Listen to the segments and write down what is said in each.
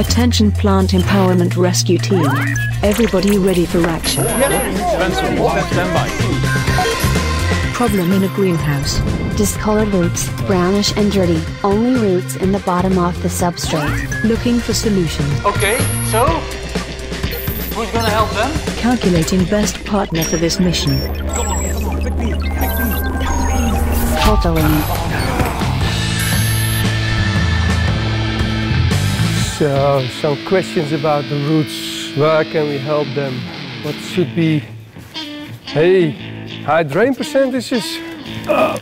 Attention Plant Empowerment Rescue Team. Everybody ready for action. Problem in a greenhouse. Discolored roots, brownish and dirty. Only roots in the bottom of the substrate. Looking for solution. Okay, so who's gonna help them? Calculating best partner for this mission. Come on, come on, pick me, pick me, pick Cultilene. So, some questions about the roots. Where can we help them? What should be? Hey, high drain percentages. Uh,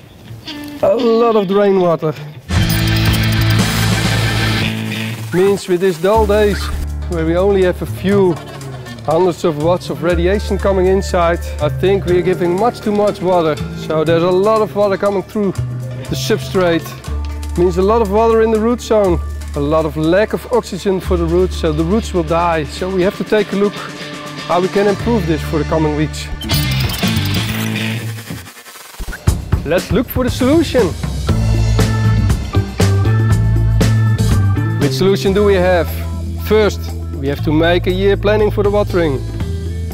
a lot of drain water. Means with these dull days, where we only have a few hundreds of watts of radiation coming inside, I think we're giving much too much water. So there's a lot of water coming through the substrate. Means a lot of water in the root zone a lot of lack of oxygen for the roots, so the roots will die. So we have to take a look how we can improve this for the coming weeks. Let's look for the solution. Which solution do we have? First, we have to make a year planning for the watering.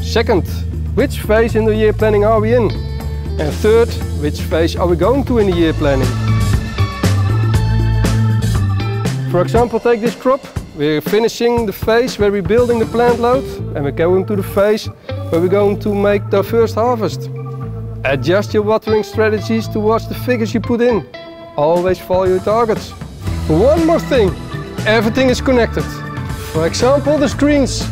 Second, which phase in the year planning are we in? And third, which phase are we going to in the year planning? For example, take this crop. We're finishing the phase where we're building the plant load and we're going to the phase where we're going to make the first harvest. Adjust your watering strategies towards the figures you put in. Always follow your targets. One more thing, everything is connected. For example, the screens.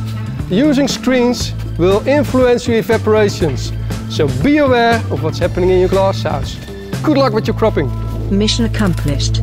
Using screens will influence your evaporations. So be aware of what's happening in your glass house. Good luck with your cropping. Mission accomplished.